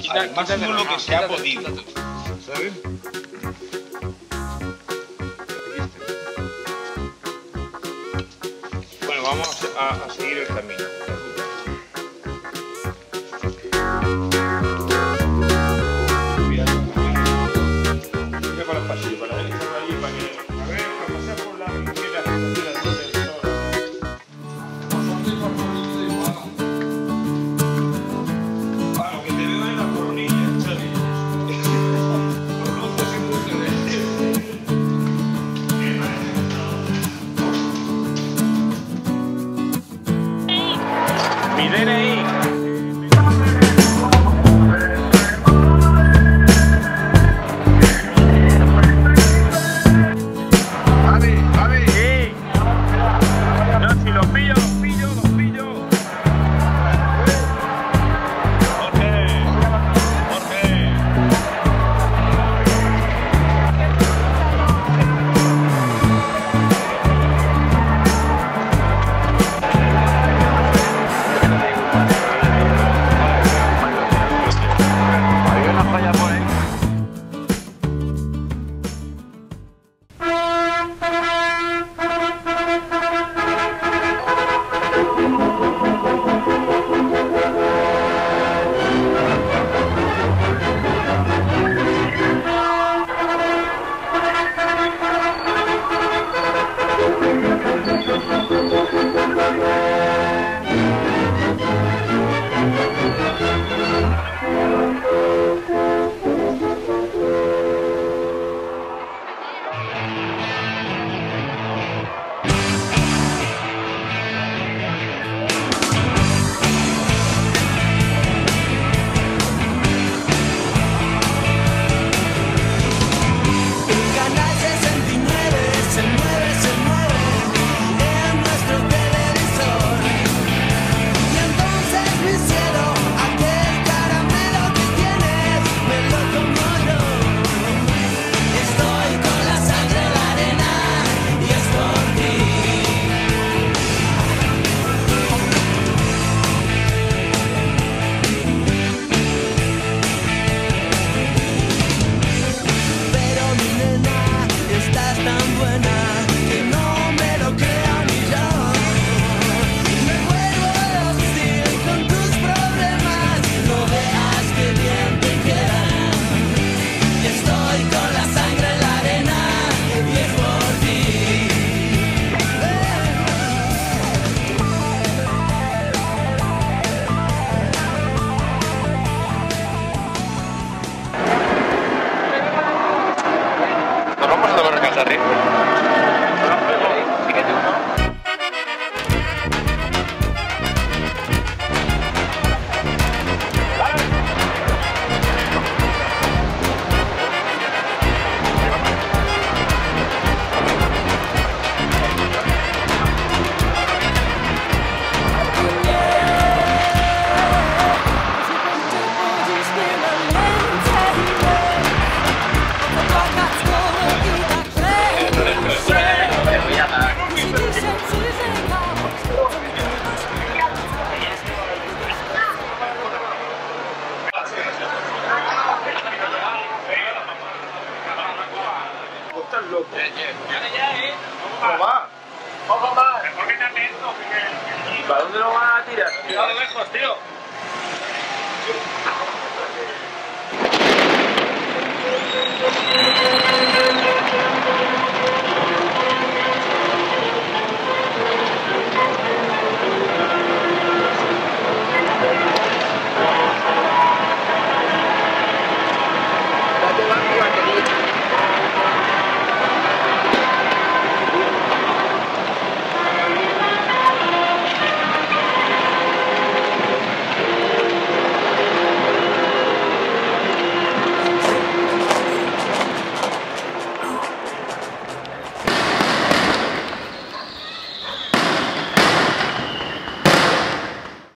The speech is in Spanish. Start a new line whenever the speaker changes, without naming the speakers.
Quita, al lo que se ha podido. ¿Sabes? Bueno, vamos a seguir el camino. free. tarde. ¿Cómo va?
¿Cómo va?
¿Para dónde lo van a tirar?
Lejos, tío.